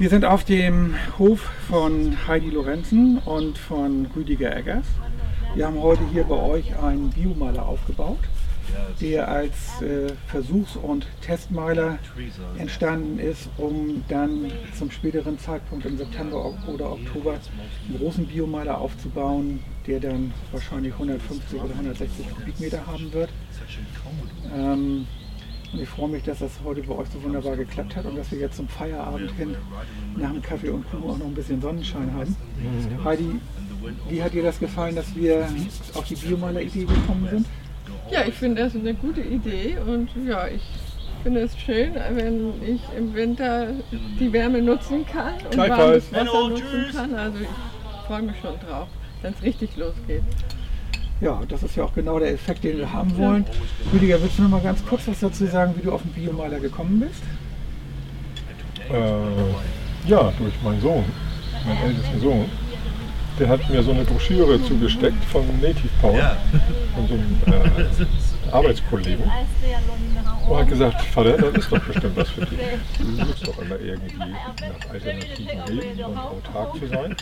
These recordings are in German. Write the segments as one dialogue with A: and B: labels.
A: Wir sind auf dem Hof von Heidi Lorenzen und von Rüdiger Eggers. Wir haben heute hier bei euch einen Biomaler aufgebaut, der als äh, Versuchs- und Testmaler entstanden ist, um dann zum späteren Zeitpunkt im September oder Oktober einen großen Biomaler aufzubauen, der dann wahrscheinlich 150 oder 160 Kubikmeter haben wird. Ähm, und ich freue mich, dass das heute bei euch so wunderbar geklappt hat und dass wir jetzt zum Feierabend hin nach dem Kaffee und Kuchen auch noch ein bisschen Sonnenschein haben. Mhm. Heidi, wie hat dir das gefallen, dass wir auf die Biomaler-Idee gekommen sind?
B: Ja, ich finde das eine gute Idee und ja, ich finde es schön, wenn ich im Winter die Wärme nutzen kann und warmes Wasser nutzen kann. Also ich freue mich schon drauf, wenn es richtig losgeht.
A: Ja, das ist ja auch genau der Effekt, den wir haben wollen. Rüdiger, willst du noch mal ganz kurz was dazu sagen, wie du auf den Biomaler gekommen bist?
C: Äh, ja, durch meinen Sohn, meinen ältesten Sohn. Der hat mir so eine Broschüre zugesteckt von Native Power, von so einem äh, Arbeitskollegen. Und hat gesagt, Vater, das ist doch bestimmt was für dich. Du suchst doch immer irgendwie nach alternativen Leben und autark zu sein.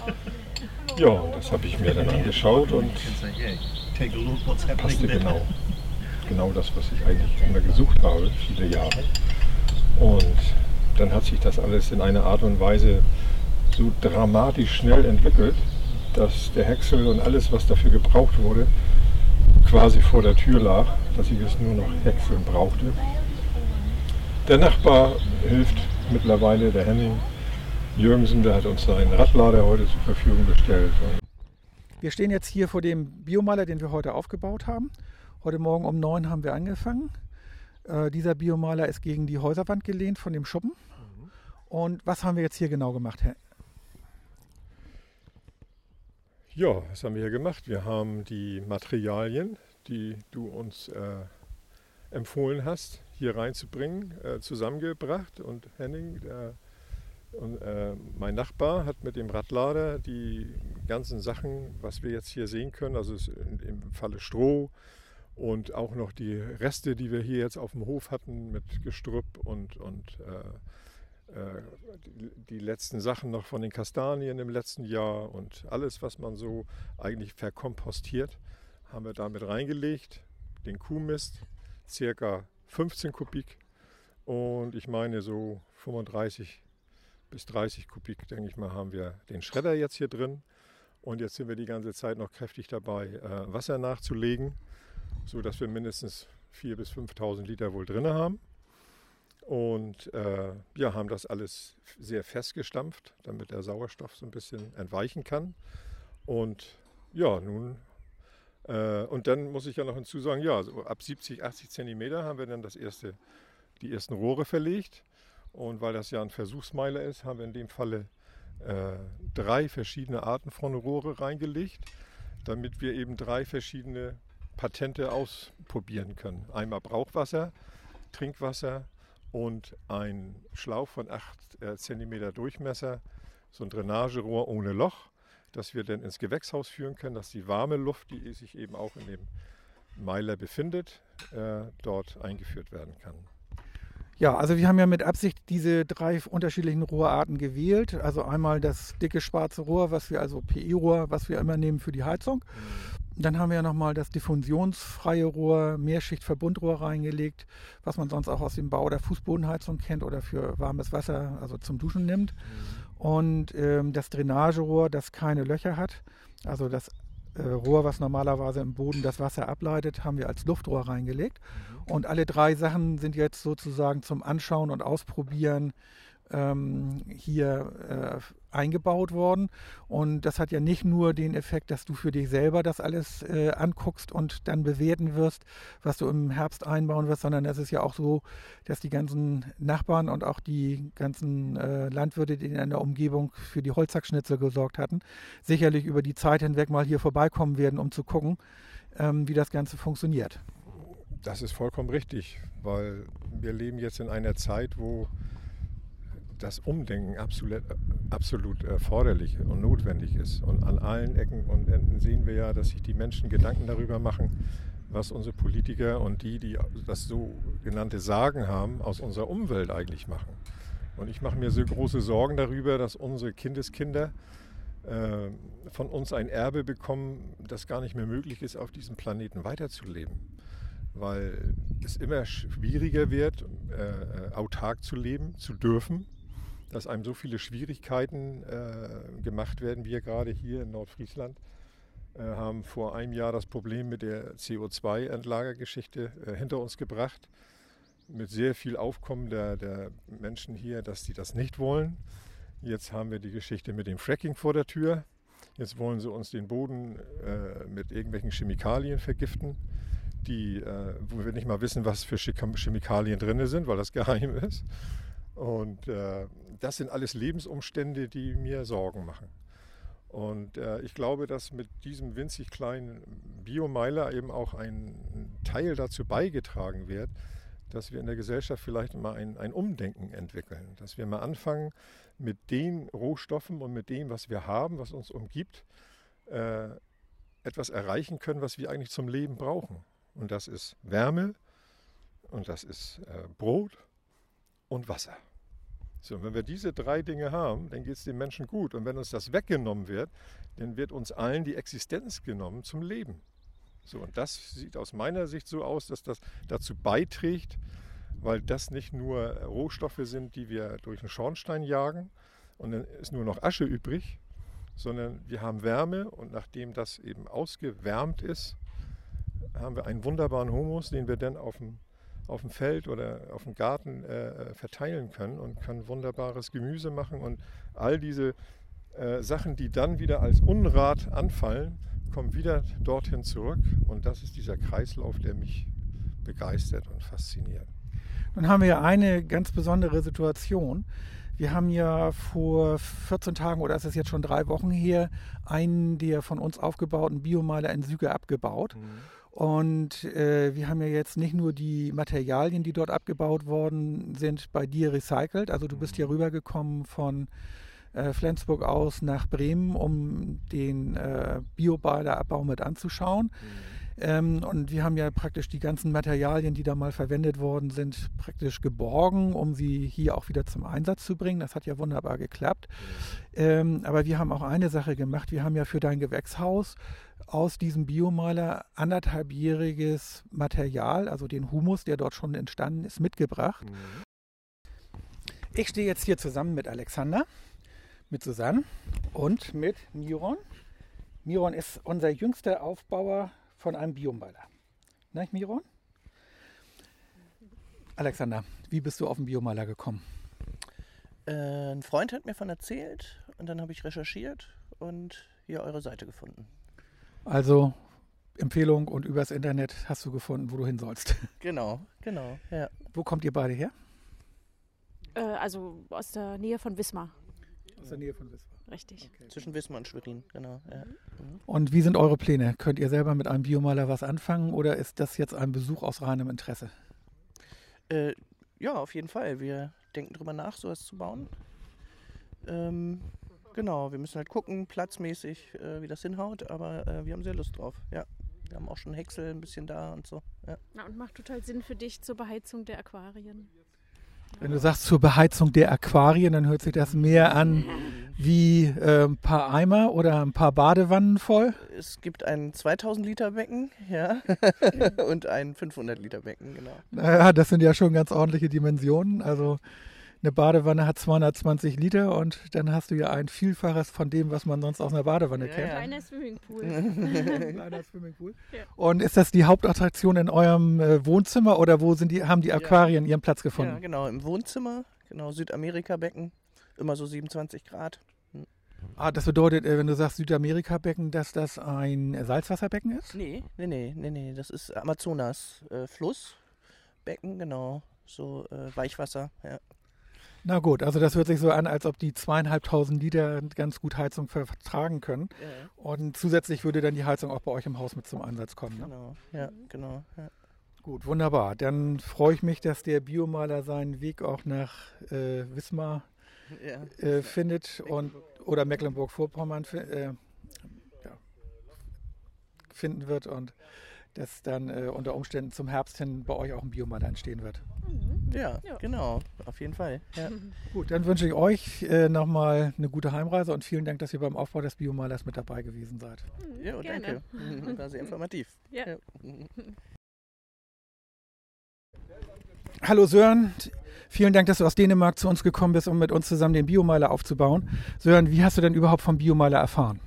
C: Ja, das habe ich mir dann angeschaut und passte genau. Genau das, was ich eigentlich immer gesucht habe, viele Jahre. Und dann hat sich das alles in einer Art und Weise so dramatisch schnell entwickelt, dass der Häcksel und alles, was dafür gebraucht wurde, quasi vor der Tür lag, dass ich es nur noch häckseln brauchte. Der Nachbar hilft mittlerweile, der Henning Jürgensen, der hat uns seinen Radlader heute zur Verfügung gestellt.
A: Wir stehen jetzt hier vor dem Biomaler, den wir heute aufgebaut haben. Heute Morgen um neun haben wir angefangen. Äh, dieser Biomaler ist gegen die Häuserwand gelehnt von dem Schuppen. Mhm. Und was haben wir jetzt hier genau gemacht, Herr?
C: Ja, was haben wir hier gemacht? Wir haben die Materialien, die du uns äh, empfohlen hast, hier reinzubringen, äh, zusammengebracht. Und Henning, der und äh, mein Nachbar hat mit dem Radlader die ganzen Sachen, was wir jetzt hier sehen können, also im Falle Stroh und auch noch die Reste, die wir hier jetzt auf dem Hof hatten mit Gestrüpp und, und äh, äh, die, letzten Sachen noch von den Kastanien im letzten Jahr und alles, was man so eigentlich verkompostiert, haben wir damit reingelegt. Den Kuhmist, circa 15 Kubik und ich meine so 35 bis 30 Kubik, denke ich mal, haben wir den Schredder jetzt hier drin. Und jetzt sind wir die ganze Zeit noch kräftig dabei, äh, Wasser nachzulegen, sodass wir mindestens 4.000 bis 5.000 Liter wohl drin haben. Und äh, ja, haben das alles sehr festgestampft, damit der Sauerstoff so ein bisschen entweichen kann. Und ja, nun, äh, und dann muss ich ja noch hinzusagen, ja, so ab 70, 80 Zentimeter haben wir dann das erste, die ersten Rohre verlegt. Und weil das ja ein Versuchsmeiler ist, haben wir in dem Falle äh, drei verschiedene Arten von Rohre reingelegt, damit wir eben drei verschiedene Patente ausprobieren können. Einmal Brauchwasser, Trinkwasser und ein Schlauch von 8 äh, Durchmesser, so ein Drainagerohr ohne Loch, das wir dann ins Gewächshaus führen können, dass die warme Luft, die sich eben auch in dem Meiler befindet, äh, dort eingeführt werden kann.
A: Ja, also wir haben ja mit Absicht diese drei unterschiedlichen Rohrarten gewählt. Also einmal das dicke schwarze Rohr, was wir also PE-Rohr, was wir immer nehmen für die Heizung. Mhm. Dann haben wir ja nochmal das diffusionsfreie Rohr, Mehrschicht-Verbundrohr reingelegt, was man sonst auch aus dem Bau der Fußbodenheizung kennt oder für warmes Wasser, also zum Duschen nimmt. Mhm. Und ähm, das Drainagerohr, das keine Löcher hat, also das Rohr, was normalerweise im Boden das Wasser ableitet, haben wir als Luftrohr reingelegt. Mhm. Und alle drei Sachen sind jetzt sozusagen zum Anschauen und Ausprobieren ähm, hier äh, eingebaut worden. Und das hat ja nicht nur den Effekt, dass du für dich selber das alles äh, anguckst und dann bewerten wirst, was du im Herbst einbauen wirst, sondern es ist ja auch so, dass die ganzen Nachbarn und auch die ganzen äh, Landwirte, die in der Umgebung für die Holzhackschnitzel gesorgt hatten, sicherlich über die Zeit hinweg mal hier vorbeikommen werden, um zu gucken, ähm, wie das Ganze funktioniert.
C: Das ist vollkommen richtig, weil wir leben jetzt in einer Zeit, wo das Umdenken absolut, absolut erforderlich und notwendig ist. Und an allen Ecken und Enden sehen wir ja, dass sich die Menschen Gedanken darüber machen, was unsere Politiker und die, die das sogenannte Sagen haben, aus unserer Umwelt eigentlich machen. Und ich mache mir so große Sorgen darüber, dass unsere Kindeskinder äh, von uns ein Erbe bekommen, das gar nicht mehr möglich ist, auf diesem Planeten weiterzuleben. Weil es immer schwieriger wird, äh, autark zu leben, zu dürfen, dass einem so viele Schwierigkeiten äh, gemacht werden. Wir gerade hier in Nordfriesland äh, haben vor einem Jahr das Problem mit der CO2-Endlagergeschichte äh, hinter uns gebracht mit sehr viel Aufkommen der, der Menschen hier, dass sie das nicht wollen. Jetzt haben wir die Geschichte mit dem Fracking vor der Tür. Jetzt wollen sie uns den Boden äh, mit irgendwelchen Chemikalien vergiften, die, äh, wo wir nicht mal wissen, was für Chemikalien drin sind, weil das geheim ist. Und äh, das sind alles Lebensumstände, die mir Sorgen machen. Und äh, ich glaube, dass mit diesem winzig kleinen Biomeiler eben auch ein Teil dazu beigetragen wird, dass wir in der Gesellschaft vielleicht mal ein, ein Umdenken entwickeln, dass wir mal anfangen, mit den Rohstoffen und mit dem, was wir haben, was uns umgibt, äh, etwas erreichen können, was wir eigentlich zum Leben brauchen. Und das ist Wärme und das ist äh, Brot und Wasser. So, wenn wir diese drei Dinge haben, dann geht es den Menschen gut. Und wenn uns das weggenommen wird, dann wird uns allen die Existenz genommen zum Leben. So, und das sieht aus meiner Sicht so aus, dass das dazu beiträgt, weil das nicht nur Rohstoffe sind, die wir durch den Schornstein jagen und dann ist nur noch Asche übrig, sondern wir haben Wärme und nachdem das eben ausgewärmt ist, haben wir einen wunderbaren Humus, den wir dann auf dem, auf dem Feld oder auf dem Garten äh, verteilen können und können wunderbares Gemüse machen und all diese äh, Sachen, die dann wieder als Unrat anfallen, kommen wieder dorthin zurück und das ist dieser Kreislauf, der mich begeistert und fasziniert.
A: Nun haben wir eine ganz besondere Situation. Wir haben ja vor 14 Tagen oder ist es jetzt schon drei Wochen her einen der von uns aufgebauten Biomaler in Süge abgebaut. Mhm. Und äh, wir haben ja jetzt nicht nur die Materialien, die dort abgebaut worden sind, bei dir recycelt. Also du bist hier mhm. rübergekommen von äh, Flensburg aus nach Bremen, um den äh, Biobaderabbau mit anzuschauen. Mhm. Ähm, und wir haben ja praktisch die ganzen Materialien, die da mal verwendet worden sind, praktisch geborgen, um sie hier auch wieder zum Einsatz zu bringen. Das hat ja wunderbar geklappt. Ähm, aber wir haben auch eine Sache gemacht. Wir haben ja für dein Gewächshaus aus diesem Biomaler anderthalbjähriges Material, also den Humus, der dort schon entstanden ist, mitgebracht. Mhm. Ich stehe jetzt hier zusammen mit Alexander mit Susanne und mit Miron. Miron ist unser jüngster Aufbauer von einem Biomaler. Ne, Miron? Alexander, wie bist du auf den Biomaler gekommen?
D: Äh, ein Freund hat mir von erzählt und dann habe ich recherchiert und hier eure Seite gefunden.
A: Also Empfehlung und übers Internet hast du gefunden, wo du hin sollst.
D: Genau, genau, ja.
A: Wo kommt ihr beide her?
E: Äh, also aus der Nähe von Wismar.
A: Aus der Nähe von Wismar.
E: Richtig.
D: Okay. Zwischen Wismar und Schwerin, genau. Ja. Mhm.
A: Und wie sind eure Pläne? Könnt ihr selber mit einem Biomaler was anfangen oder ist das jetzt ein Besuch aus reinem Interesse?
D: Äh, ja, auf jeden Fall. Wir denken drüber nach, sowas zu bauen. Ähm, genau, wir müssen halt gucken, platzmäßig, äh, wie das hinhaut, aber äh, wir haben sehr Lust drauf. Ja. Wir haben auch schon Häcksel ein bisschen da und so. Ja.
E: Na, und macht total Sinn für dich zur Beheizung der Aquarien.
A: Wenn du sagst zur Beheizung der Aquarien, dann hört sich das mehr an wie äh, ein paar Eimer oder ein paar Badewannen voll.
D: Es gibt ein 2000 Liter Becken, ja, und ein 500 Liter Becken, genau.
A: Naja, das sind ja schon ganz ordentliche Dimensionen. Also eine Badewanne hat 220 Liter und dann hast du ja ein Vielfaches von dem, was man sonst aus einer Badewanne ja, kennt.
E: Ein kleiner Swimmingpool.
A: kleiner Swimmingpool. Ja. Und ist das die Hauptattraktion in eurem äh, Wohnzimmer oder wo sind die, haben die Aquarien ja. ihren Platz gefunden? Ja,
D: genau, im Wohnzimmer, genau, Südamerika-Becken, immer so 27 Grad. Hm.
A: Ah, das bedeutet, äh, wenn du sagst Südamerika-Becken, dass das ein Salzwasserbecken ist?
D: Nee, nee, nee, nee, nee. Das ist Amazonas-Flussbecken, äh, genau. So äh, Weichwasser, ja.
A: Na gut, also das hört sich so an, als ob die zweieinhalbtausend Liter ganz gut Heizung vertragen können. Ja. Und zusätzlich würde dann die Heizung auch bei euch im Haus mit zum Einsatz kommen.
D: Ne? Genau, ja, genau. Ja.
A: Gut, wunderbar. Dann freue ich mich, dass der Biomaler seinen Weg auch nach äh, Wismar ja. äh, findet und oder Mecklenburg-Vorpommern äh, finden wird und dass dann äh, unter Umständen zum Herbst hin bei euch auch ein Biomaler entstehen wird. Mhm.
D: Ja, ja, genau, auf jeden Fall. Ja.
A: Gut, dann wünsche ich euch äh, nochmal eine gute Heimreise und vielen Dank, dass ihr beim Aufbau des Biomalers mit dabei gewesen seid.
D: Ja, danke. War sehr informativ. Ja. ja.
A: Hallo Sören, vielen Dank, dass du aus Dänemark zu uns gekommen bist, um mit uns zusammen den Biomaler aufzubauen. Sören, wie hast du denn überhaupt vom Biomaler erfahren?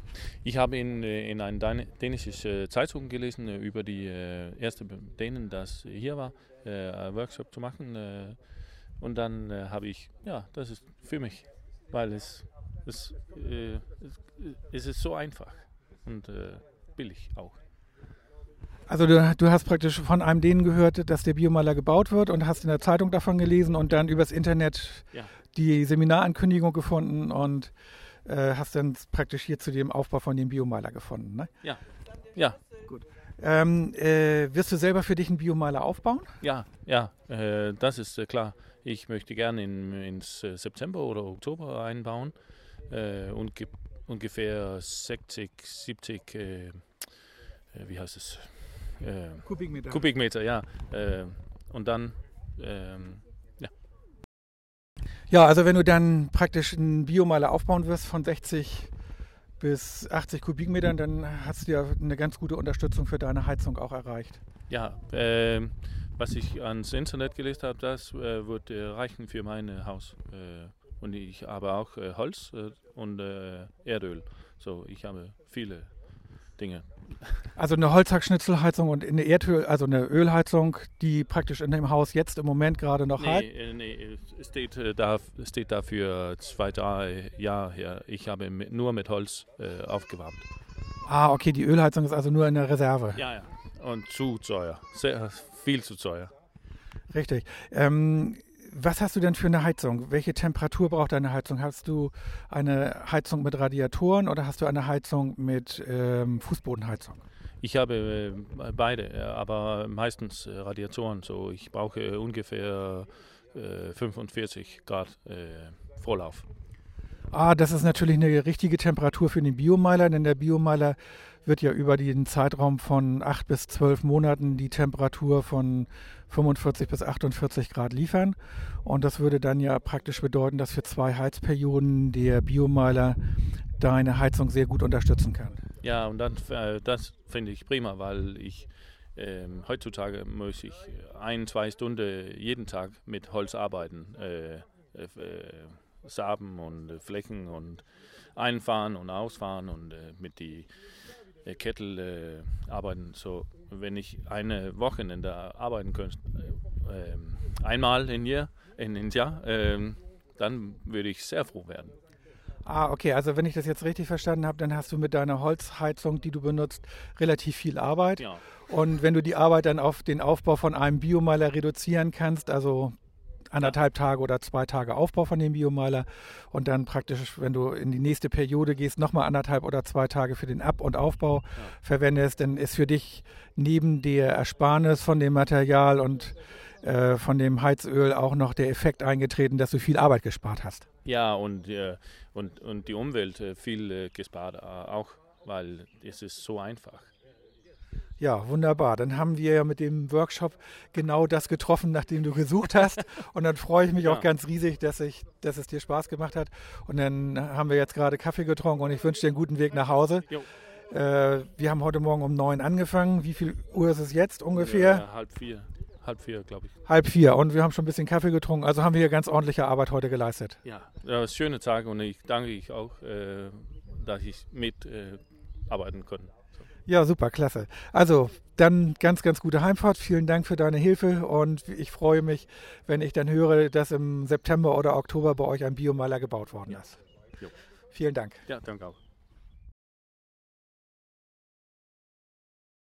F: Ich habe in, äh, in einer dänischen Zeitung gelesen äh, über die äh, erste Dänen, das hier war, einen Workshop zu machen. Und dann habe ich, ja, das ist für mich, weil es, es, es ist so einfach und billig auch.
A: Also du, du, hast praktisch von einem denen gehört, dass der Biomaler gebaut wird und hast in der Zeitung davon gelesen und dann übers Internet ja. die Seminarankündigung gefunden und äh, hast dann praktisch hier zu dem Aufbau von dem Biomaler gefunden. Ne?
F: Ja. Ja.
A: Gut. Ähm, äh, wirst du selber für dich einen Biomaler aufbauen?
F: Ja, ja, äh, das ist äh, klar. Ich möchte gerne in, ins äh, September oder Oktober einbauen äh, und ungefähr 60, 70, wie heißt es?
A: äh, Kubikmeter.
F: Kubikmeter, ja. Äh, und dann, ähm, ja.
A: Ja, also wenn du dann praktisch einen Biomaler aufbauen wirst von 60 bis 80 Kubikmetern, dann hast du ja eine ganz gute Unterstützung für deine Heizung auch erreicht.
F: Ja, äh, was ich ans Internet gelesen habe, das äh, wird äh, reichen für mein Haus. Äh, und ich habe auch äh, Holz äh, und Erdöl. So, ich habe viele Dinge.
A: Also eine Holzhackschnitzelheizung und eine Erdöl, also eine Ölheizung, die praktisch in dem Haus jetzt im Moment gerade noch
F: nee, äh, nee, es steht, äh, da, steht dafür zwei, drei Jahre her. Ich habe nur mit Holz äh, aufgewärmt.
A: Ah, okay, die Ölheizung ist also nur in der Reserve.
F: Ja, ja. Und zu teuer. Sehr, viel zu teuer.
A: Richtig. Ähm, was hast du denn für eine Heizung? Welche Temperatur braucht deine Heizung? Hast du eine Heizung mit Radiatoren oder hast du eine Heizung mit ähm, Fußbodenheizung?
F: Ich habe äh, beide, aber meistens äh, Radiatoren. So, ich brauche ungefähr äh, 45 Grad äh, Vorlauf.
A: Ah, das ist natürlich eine richtige Temperatur für den Biomeiler, denn der Biomeiler wird ja über den Zeitraum von acht bis zwölf Monaten die Temperatur von 45 bis 48 Grad liefern. Und das würde dann ja praktisch bedeuten, dass für zwei Heizperioden der Biomeiler deine Heizung sehr gut unterstützen kann.
F: Ja, und dann, äh, das finde ich prima, weil ich äh, heutzutage muss ich ein, zwei Stunden jeden Tag mit Holz arbeiten. Äh, äh, äh Saben und Flächen und einfahren und ausfahren und äh, mit die Kettel äh, arbeiten. So, wenn ich eine Wochenende arbeiten könnte, äh, einmal in Jahr, in, in Jahr ähm, dann würde ich sehr froh werden.
A: Ah, okay. Also wenn ich das jetzt richtig verstanden habe, dann hast du mit deiner Holzheizung, die du benutzt, relativ viel Arbeit.
F: Ja.
A: Und wenn du die Arbeit dann auf den Aufbau von einem Biomaler reduzieren kannst, also anderthalb Tage oder zwei Tage Aufbau von dem Biomaler und dann praktisch, wenn du in die nächste Periode gehst, nochmal anderthalb oder zwei Tage für den Ab- und Aufbau ja. verwendest, dann ist für dich neben der Ersparnis von dem Material und äh, von dem Heizöl auch noch der Effekt eingetreten, dass du viel Arbeit gespart hast.
F: Ja, und, äh, und, und die Umwelt äh, viel äh, gespart äh, auch, weil es ist so einfach.
A: Ja, wunderbar. Dann haben wir ja mit dem Workshop genau das getroffen, nach dem du gesucht hast. Und dann freue ich mich ja. auch ganz riesig, dass, ich, dass es dir Spaß gemacht hat. Und dann haben wir jetzt gerade Kaffee getrunken und ich wünsche dir einen guten Weg nach Hause. Äh, wir haben heute Morgen um neun angefangen. Wie viel Uhr ist es jetzt ungefähr?
F: Ja, halb vier. Halb vier, glaube ich.
A: Halb vier. Und wir haben schon ein bisschen Kaffee getrunken. Also haben wir hier ganz ordentliche Arbeit heute geleistet.
F: Ja, ja schöne Tage und ich danke ich auch, äh, dass ich mitarbeiten äh, konnte.
A: Ja, super, klasse. Also dann ganz, ganz gute Heimfahrt. Vielen Dank für deine Hilfe und ich freue mich, wenn ich dann höre, dass im September oder Oktober bei euch ein Biomaler gebaut worden ist. Ja. Vielen Dank.
F: Ja, danke auch.